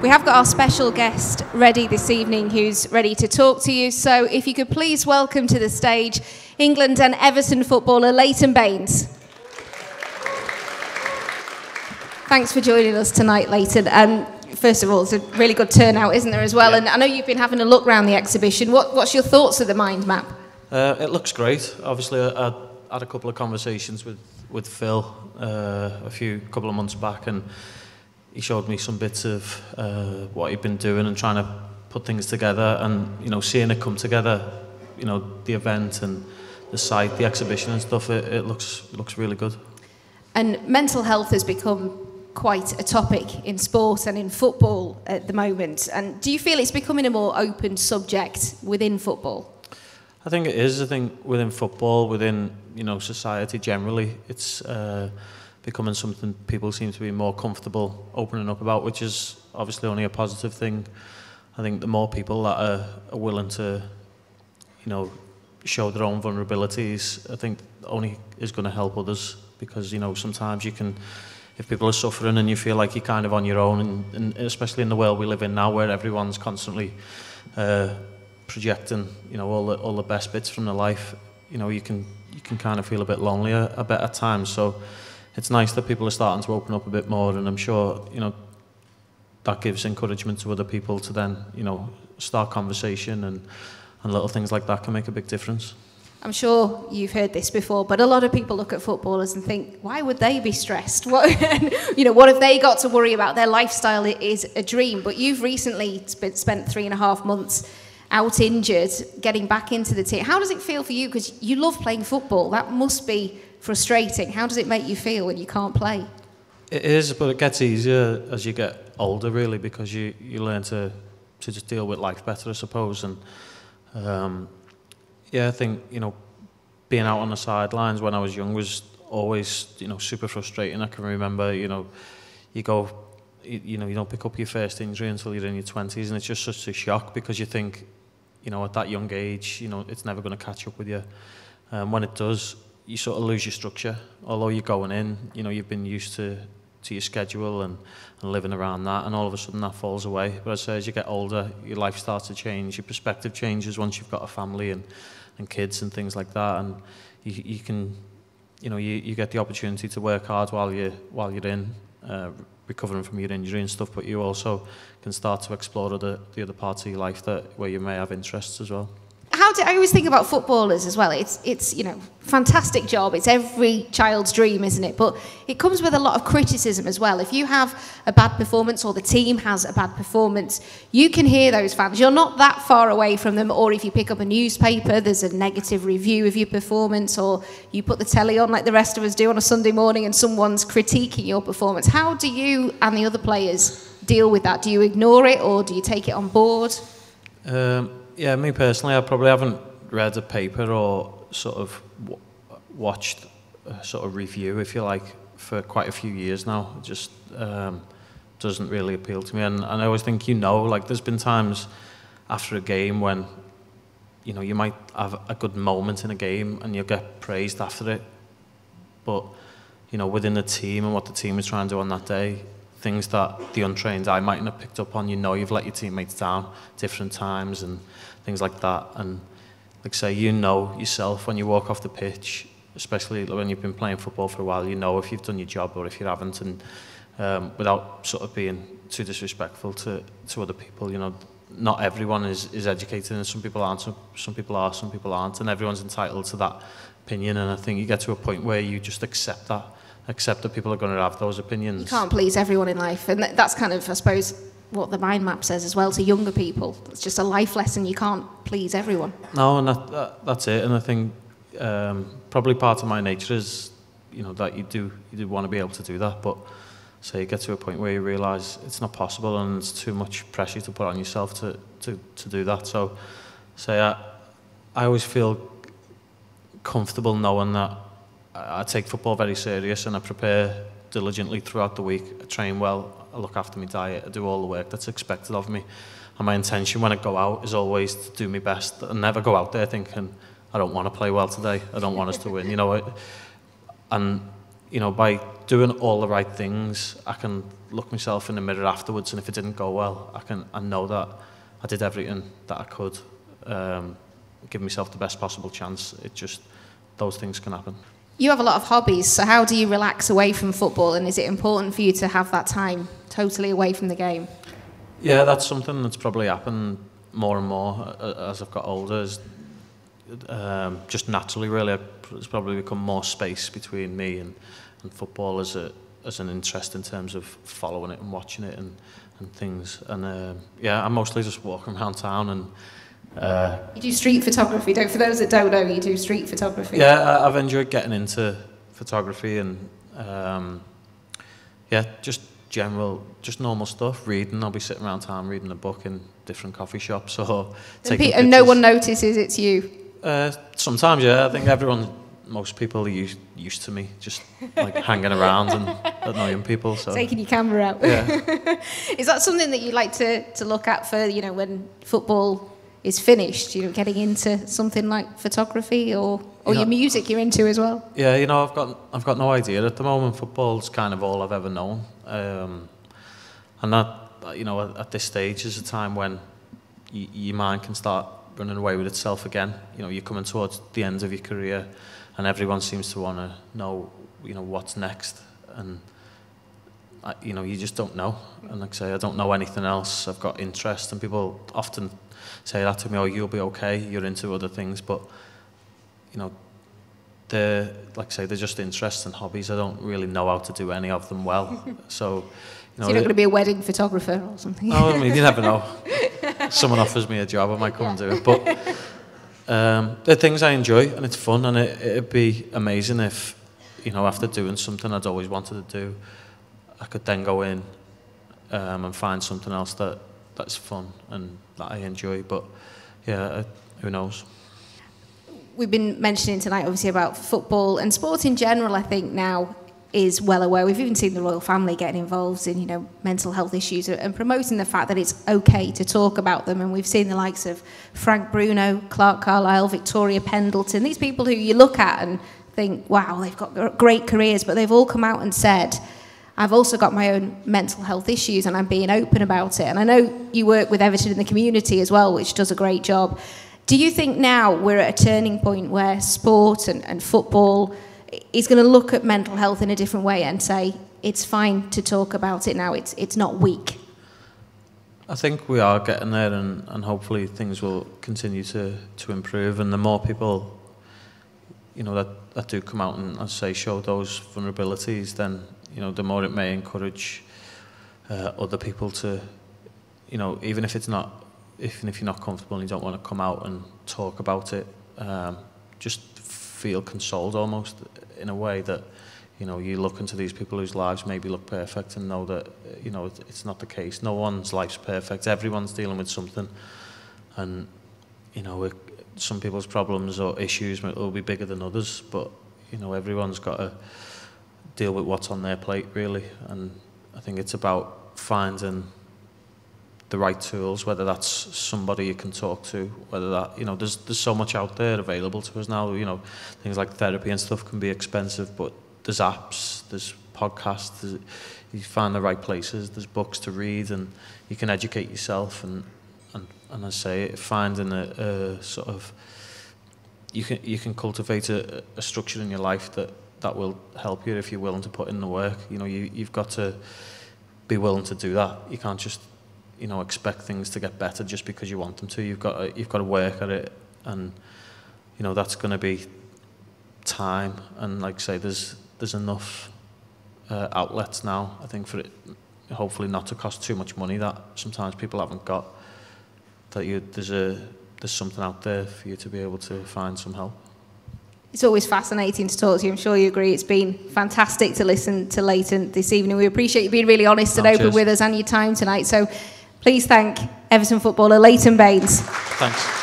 We have got our special guest ready this evening who's ready to talk to you. So if you could please welcome to the stage England and Everton footballer Leighton Baines. Thanks for joining us tonight, Leighton. And first of all, it's a really good turnout, isn't there, as well? Yeah. And I know you've been having a look around the exhibition. What, what's your thoughts of the mind map? Uh, it looks great. Obviously, I, I had a couple of conversations with, with Phil uh, a few couple of months back, and he showed me some bits of uh, what he'd been doing and trying to put things together, and you know, seeing it come together, you know, the event and the site, the exhibition and stuff. It, it looks looks really good. And mental health has become quite a topic in sport and in football at the moment. And do you feel it's becoming a more open subject within football? I think it is. I think within football, within you know society generally, it's uh, becoming something people seem to be more comfortable opening up about, which is obviously only a positive thing. I think the more people that are, are willing to, you know, show their own vulnerabilities, I think only is going to help others because you know sometimes you can if people are suffering and you feel like you're kind of on your own, and, and especially in the world we live in now where everyone's constantly uh, projecting, you know, all the, all the best bits from their life, you know, you can, you can kind of feel a bit lonely a, a bit at times. So it's nice that people are starting to open up a bit more, and I'm sure, you know, that gives encouragement to other people to then, you know, start conversation and, and little things like that can make a big difference. I'm sure you've heard this before, but a lot of people look at footballers and think, why would they be stressed? What, you know, what have they got to worry about? Their lifestyle is a dream. But you've recently spent three and a half months out injured, getting back into the team. How does it feel for you? Because you love playing football. That must be frustrating. How does it make you feel when you can't play? It is, but it gets easier as you get older, really, because you, you learn to, to just deal with life better, I suppose. And um, yeah, I think, you know, being out on the sidelines when I was young was always, you know, super frustrating. I can remember, you know, you go, you, you know, you don't pick up your first injury until you're in your 20s and it's just such a shock because you think, you know, at that young age, you know, it's never going to catch up with you. Um, when it does, you sort of lose your structure. Although you're going in, you know, you've been used to to your schedule and, and living around that and all of a sudden that falls away. But as, as you get older your life starts to change your perspective changes once you've got a family and and kids and things like that. And you, you can you know you, you get the opportunity to work hard while you while you're in uh, recovering from your injury and stuff but you also can start to explore the, the other parts of your life that where you may have interests as well. I always think about footballers as well? It's it's you know fantastic job. It's every child's dream, isn't it? But it comes with a lot of criticism as well. If you have a bad performance or the team has a bad performance, you can hear those fans. You're not that far away from them. Or if you pick up a newspaper, there's a negative review of your performance, or you put the telly on like the rest of us do on a Sunday morning, and someone's critiquing your performance. How do you and the other players deal with that? Do you ignore it or do you take it on board? Um, yeah, me personally, I probably haven't read a paper or sort of watched a sort of review, if you like, for quite a few years now. It just um, doesn't really appeal to me. And, and I always think, you know, like there's been times after a game when, you know, you might have a good moment in a game and you'll get praised after it. But, you know, within the team and what the team is trying to do on that day, things that the untrained eye mightn't have picked up on, you know you've let your teammates down different times and things like that. And like say, you know yourself when you walk off the pitch, especially when you've been playing football for a while, you know if you've done your job or if you haven't, and um, without sort of being too disrespectful to, to other people, you know, not everyone is, is educated and some people aren't, some, some people are, some people aren't, and everyone's entitled to that opinion, and I think you get to a point where you just accept that, accept that people are going to have those opinions. You can't please everyone in life, and that's kind of, I suppose, what the mind map says as well to younger people. It's just a life lesson. You can't please everyone. No, and that, that, that's it. And I think um, probably part of my nature is, you know, that you do you do want to be able to do that, but so you get to a point where you realise it's not possible and it's too much pressure to put on yourself to to, to do that. So, say I, I always feel comfortable knowing that I, take football very serious and I prepare diligently throughout the week. I train well I look after my diet, I do all the work that's expected of me. And my intention when I go out is always to do my best and never go out there thinking, I don't want to play well today, I don't want us to win, you know. And you know, by doing all the right things, I can look myself in the mirror afterwards, and if it didn't go well, I can I know that I did everything that I could, um, give myself the best possible chance. It just those things can happen. You have a lot of hobbies, so how do you relax away from football, and is it important for you to have that time totally away from the game? Yeah, that's something that's probably happened more and more uh, as I've got older. Is, um, just naturally, really, it's probably become more space between me and, and football as a as an interest in terms of following it and watching it and, and things. And uh, yeah, I'm mostly just walking around town and. Uh, you do street photography, don't? For those that don't know, you do street photography. Yeah, I've enjoyed getting into photography and um, yeah, just general, just normal stuff. Reading, I'll be sitting around town reading a book in different coffee shops or taking. And, and no one notices it's you. Uh, sometimes, yeah. I think everyone most people are used, used to me just like hanging around and annoying people. So taking your camera out. Yeah. is that something that you like to, to look at for you know when football is finished? You know, getting into something like photography or or you your know, music you're into as well. Yeah, you know, I've got I've got no idea at the moment. Football's kind of all I've ever known, um, and that you know at, at this stage is a time when y- your mind can start running away with itself again. You know, you're coming towards the end of your career and everyone seems to want to know, you know, what's next, and I, you know, you just don't know. And like I say, I don't know anything else. I've got interest, and people often say that to me, "Oh, you'll be okay. You're into other things," but you know, they're like I say, they're just interests and hobbies. I don't really know how to do any of them well, so. You know, so you're not going to be a wedding photographer or something? Oh, I mean, you never know. Someone offers me a job, I might come yeah. and do it. But um, they're things I enjoy and it's fun and it, it'd be amazing if, you know, after doing something I'd always wanted to do, I could then go in um, and find something else that, that's fun and that I enjoy. But yeah, uh, who knows? We've been mentioning tonight, obviously, about football and sport in general. I think now is well aware. We've even seen the royal family getting involved in, you know, mental health issues and promoting the fact that it's okay to talk about them. And we've seen the likes of Frank Bruno, Clarke Carlisle, Victoria Pendleton, these people who you look at and think, wow, they've got great careers, but they've all come out and said, I've also got my own mental health issues and I'm being open about it. And I know you work with Everton in the community as well, which does a great job. Do you think now we're at a turning point where sport and, and football is going to look at mental health in a different way and say it's fine to talk about it now. It's it's not weak. I think we are getting there, and, and hopefully things will continue to, to improve. And the more people, you know, that, that do come out and, I say, show those vulnerabilities, then you know, the more it may encourage uh, other people to, you know, even if it's not, even if you're not comfortable and you don't want to come out and talk about it, um, just feel consoled almost in a way that you know you look into these people whose lives maybe look perfect and know that you know it's not the case. No one's life's perfect. Everyone's dealing with something. And you know some people's problems or issues will be bigger than others but you know everyone's got to deal with what's on their plate really. And I think it's about finding the right tools, whether that's somebody you can talk to, whether that, you know, there's, there's so much out there available to us now, you know, things like therapy and stuff can be expensive, but there's apps, there's podcasts, there's, you find the right places, there's books to read and you can educate yourself. And, and, and I say, finding a, a sort of, you can, you can cultivate a, a structure in your life that, that will help you if you're willing to put in the work. You know, you, you've got to be willing to do that. You can't just you know expect things to get better just because you want them to. You've got to, you've got to work at it, and you know that's going to be time. And like I say, there's there's enough uh, outlets now. I think for it, hopefully not to cost too much money that sometimes people haven't got. That you there's a there's something out there for you to be able to find some help. It's always fascinating to talk to you. I'm sure you agree. It's been fantastic to listen to Leighton this evening. We appreciate you being really honest oh, and oh, open cheers. with us and your time tonight. So Please thank Everton footballer Leighton Baines. Thanks.